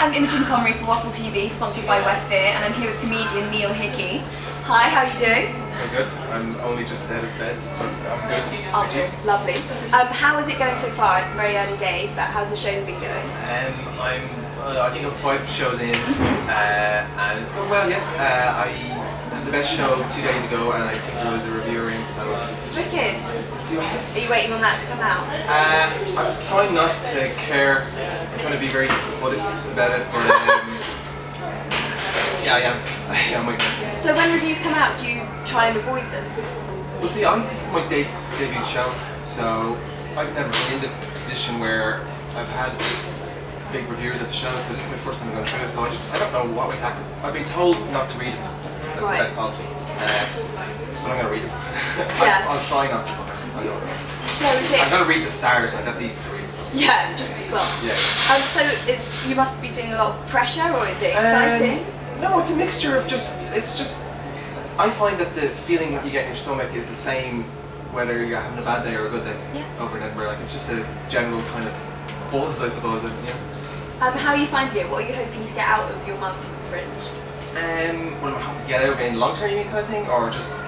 I'm Imogen Connery for Waffle TV, sponsored by West Beer, and I'm here with comedian Neil Hickey. Hi, how are you doing? I'm good. I'm only just out of bed, but I'm good. Oh, lovely. Um, how is it going so far? It's very early days, but how's the show been going? Um, I'm. Uh, I think I'm five shows in, uh, and it's going well. Yeah. Uh, I had the best show two days ago, and I think there was a reviewer in, so Wicked. let's see what happens. Are you waiting on that to come out? Uh, I'm trying not to care. I'm trying to be very Buddhist about it, but um, yeah, I am. I am waiting. So when reviews come out, do you try and avoid them? Well, see, I this is my de- debut show, so I've never been in the position where I've had big reviewers at the show. So this is my first time going through. So I just I don't know what to tackle. I've been told not to read it. That's Right. the best policy. Uh, but I'm gonna read it. Yeah. I, I'll try not to. But I know. So is I'm gonna read the stars. Like that's easy to read. So. Yeah, just glance. Yeah. Um, so is you must be feeling a lot of pressure, or is it exciting? Um, no, it's a mixture of just. It's just. I find that the feeling that you get in your stomach is the same whether you're having a bad day or a good day Yeah. over in Edinburgh. Like it's just a general kind of buzz, I suppose. And, you know. Um, how are you finding it? What are you hoping to get out of your month at the Fringe? Um, what am I hoping to get out of it in long term, you mean, kind of thing, or just.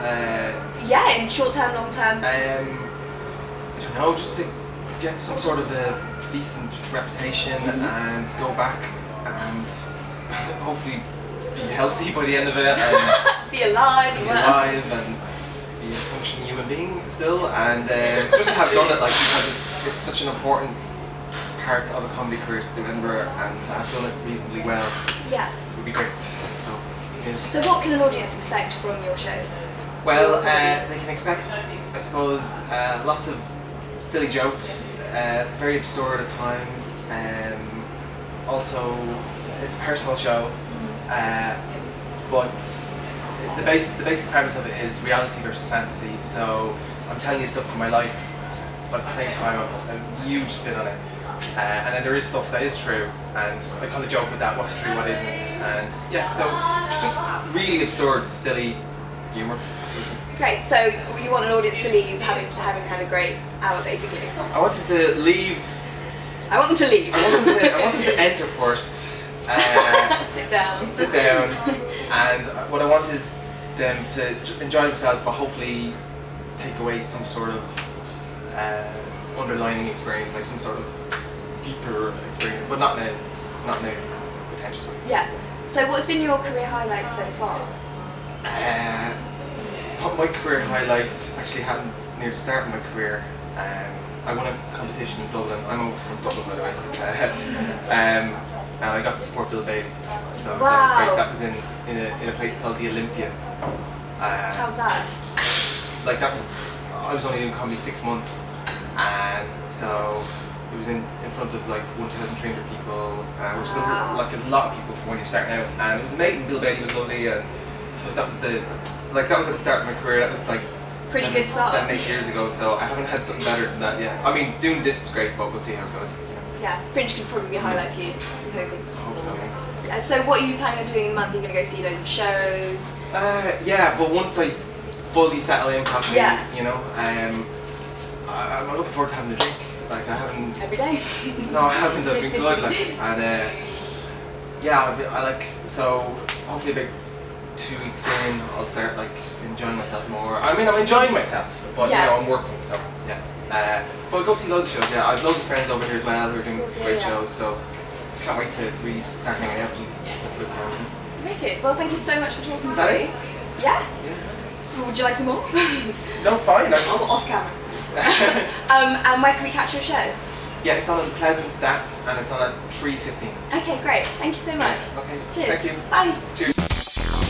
Uh, Yeah, in short term, long term. um, I don't know, just to get some sort of a decent reputation Mm-hmm. and go back and hopefully be healthy by the end of it and. be alive and be well. alive and be a functioning human being still, and uh, just to have done it like because it's it's such an important part of a comedy career to do Edinburgh, and to have done it reasonably well Yeah. would be great. So, yeah. So what can an audience expect from your show? Well, uh, they can expect, I suppose, uh, lots of silly jokes, uh, very absurd at times. Um, also, it's a personal show, uh, but the base the basic premise of it is reality versus fantasy. So I'm telling you stuff from my life, but at the same time, a, a huge spin on it. Uh, and then there is stuff that is true, and I kind of joke with that: what's true, what isn't, and yeah. So just really absurd, silly humor. Great. So you want an audience to leave having having had a great hour, basically. I want them to leave. I want them to leave. I want them to, I want them to enter first. Uh, Sit down. sit down, and what I want is them to enjoy themselves, but hopefully take away some sort of uh, underlining experience, like some sort of deeper experience, but not in a not in a pretentious way. Yeah. So what's been your career highlights so far? Uh, my career highlight actually happened near the start of my career. Um, I won a competition in Dublin. I'm over from Dublin, by the way. Um, and I got to support Bill Bailey. So that was great. That was in, in, a, in a place called the Olympia. Uh, How's that? like that was I was only doing comedy six months, and so it was in, in front of like 1,300 people, uh, which is a- like a lot of people for when you're starting out, and it was amazing. Bill Bailey was lovely, and so that was the like that was at the start of my career. That was like Pretty seven, good start. seven eight years ago. So I haven't had something better than that yet. I mean, doing this is great, but we'll see how it goes. Yeah. Fringe could probably be a highlight for you. I'm hoping. I hope so. yeah. Uh, so what are you planning on doing in the month? You're going to go see loads of shows. Uh, yeah, but once I fully settle in properly, Yeah. you know, um, I, I'm looking forward to having a drink. Like I haven't Every day. No, I haven't. I've been good. Like, and uh, yeah, I've I like so. Hopefully, about two weeks in, I'll start like enjoying myself more. I mean, I'm enjoying myself, but Yeah. you know, I'm working, so yeah. Uh, but go see loads of shows. Yeah, I've loads of friends over here as well who are doing yeah, great yeah. shows. So can't wait to really just start hanging out and have a good time. Wicked. Well, thank you so much for talking to me. Yeah. Yeah. Would you like some more? No, fine. I'm just. oh, off camera. um, and where can we catch your show? yeah, it's on Pleasance Stat and it's on at three fifteen. Okay, great. Thank you so much. Okay. Cheers. Thank you. Bye. Cheers.